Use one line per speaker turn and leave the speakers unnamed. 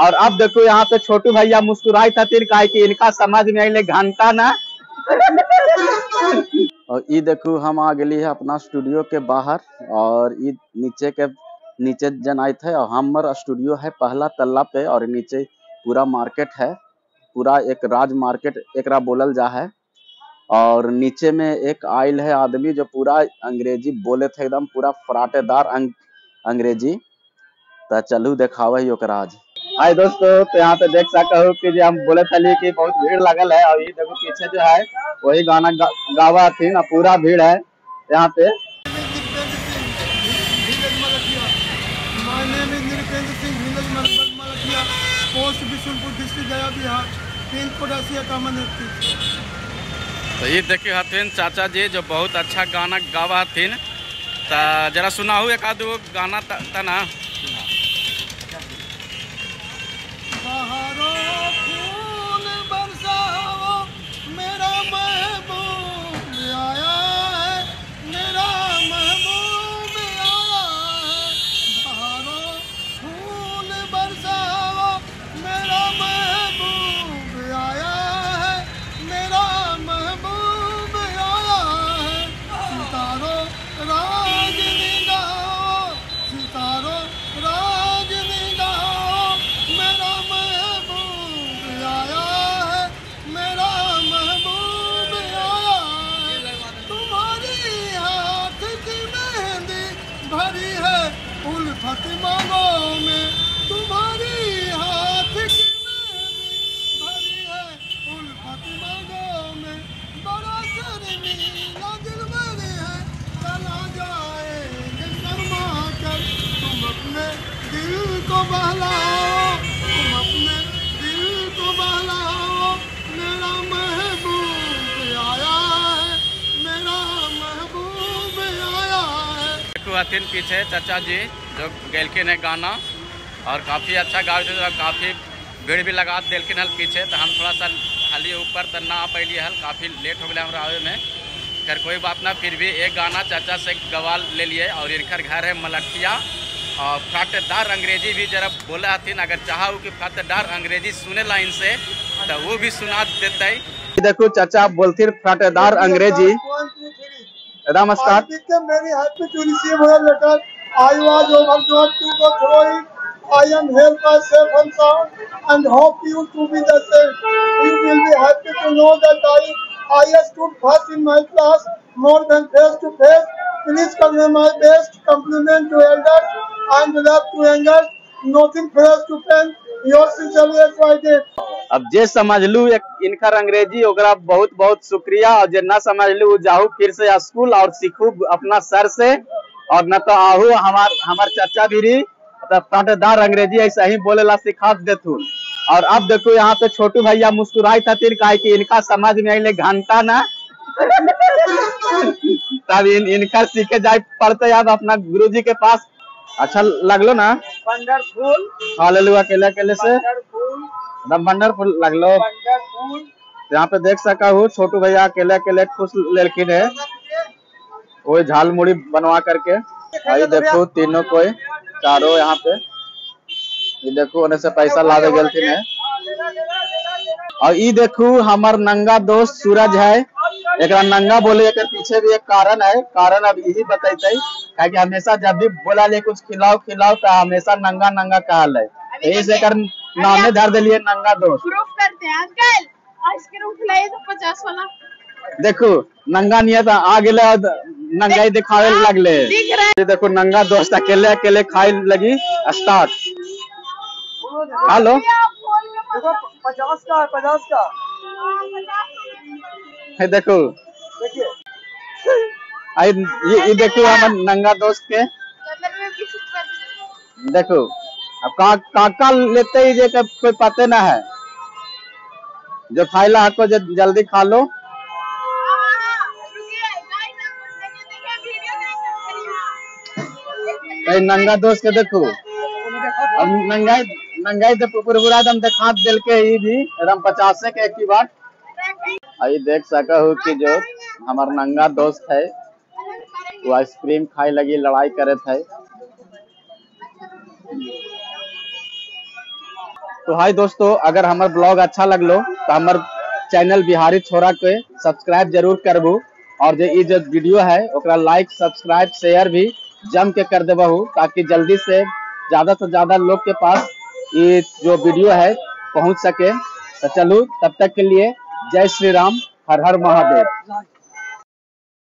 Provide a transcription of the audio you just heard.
और अब देखो यहाँ पे छोटू भैया मुस्कुराए खातिर काहे कि इनका समझ में आइले घंटा ना। और ये देखो हम आ गए है अपना स्टूडियो के बाहर और ये नीचे के नीचे जन आए थे और हमर स्टूडियो है पहला तल्ला पे और नीचे पूरा मार्केट है। पूरा एक राज मार्केट एक बोलल जा है। और नीचे में एक आयल है आदमी जो पूरा अंग्रेज़ी बोले थे एकदम पूरा फराटेदार अंग, अंग्रेज़ी। तो चलू देखावे ही आज। हाय दोस्तों तो यहाँ पे देख सको हो कि जो हम बोले थे कि बहुत भीड़ लगल है और ये देखो पीछे जो है वही गाना गा, गावा थी ना पूरा भीड़ है यहाँ पे।
My name is Nirpendra Singh, village Malabag Malakia, post
तो ये देखिए हथिन चाचा जी जो बहुत अच्छा गाना गावा हथिन। तो जरा सुनाऊ एक आध गाना तना।
को बहलाओ, तुम अपने दिल को बहलाओ। मेरा महबूब आया है, मेरा महबूब आया है।
हथिन पीछे, चाचा जी, जो गेलखिन है गाना, और काफ़ी अच्छा गावे थे काफ़ी भीड़ भी लगा दिलखिन हल पीछे तो हम थोड़ा सा हाली ऊपर तो ना आ पैली हल, काफ़ी लेट हो गया हमारा आवे में। खैर, कोई बात ना, फिर भी एक गाना चाचा से गवा ले लिए, और इनकर घर है मलठिया और फाटेदार अंग्रेज़ी भी जरा बोले हथिन अगर चाहो कि फाटेदार अंग्रेज़ी सुने ला इनसे तो वो भी सुना देते
देखो चाचा बोलती फराटेदार अंग्रेज़ी नमस्कार
I am here by safe and sound and hope you to be the same. You will be happy to know that I, I stood first in my class more than face to face. Please convey my best compliment to elders and love to youngers. Nothing fails to pen.
अब जे समझ लू इनकर अंग्रेज़ी, ओकरा बहुत बहुत शुक्रिया। और जे न समझ लू जाहू फिर से स्कूल और सीखू अपना सर से। और न तो आहू, हमार हमार चाचा भी रही तो अंग्रेज़ी ऐसा ही बोले ला सिखा देथु। और अब देखो, यहाँ पे छोटू भैया मुस्कुराए खातिर काहे कि इनका समझ में आइले घंटा ना। तब इन इनकर सीखे जाए पड़ते अब अपना गुरुजी के पास। अच्छा लगलो ना?
Wonderful,
हालेलुया अकेले अकेले से। एकदम वंडरफुल लगलो. यहाँ पे देख सका हूँ छोटू भैया अकेले अकेले खुश लड़किन है कोई झाल मुड़ी बनवा करके। आई देखो तीनों कोई चारों यहाँ पे। ये देखो उन्हें से पैसा लावे गलती है और ये देखो हमार नंगा दोस्त सूरज है। एक नंगा बोले एक पीछे भी एक कारण है। कारण अब यही बताते काहे कि हमेशा जब भी बोला ले कुछ खिलाओ खिलाओ तो हमेशा नंगा नंगा कहल है। यही से कर नामे धर दिलिए नंगा दोस्त।
प्रूफ करते हैं अंकल। आइसक्रीम खिलाइए तो पचास वाला।
देखो नंगा नियत आ गेले और नंगाई दिखावे लगले।
दिख रहा है।
ये देखो नंगा दोस्त अकेले अकेले खाए लगी स्टार्ट। हेलो।
पचास का पचास का।
देखो
देखिए
ये देखो हमार नंगा दोस्त के। देखो, अब काका लेते ही जे कोई पते ना है। जो खाइला हको जल्दी खा लो। नंगा दोस्त के देखो। अब नंगाई नंगाई तो पूरा एकदम देखा, दिल के ही भी। एकदम पचासे के एक ही बार। आई देख सका हूँ कि जो हमार नंगा दोस्त है। वो आइसक्रीम खाए लगी, लड़ाई करे थे तो हाय दोस्तों, अगर हमार ब्लॉग अच्छा लगलो तो हमार चैनल बिहारी छोरा के सब्सक्राइब ज़रूर करबू। और जो ये जो वीडियो है, ओकरा लाइक सब्सक्राइब शेयर भी जम के कर देबहू, ताकि जल्दी से ज़्यादा से ज़्यादा लोग के पास ये जो वीडियो है पहुँच सके। तो चलू, तब तक के लिए जय श्री राम, हर हर महादेव।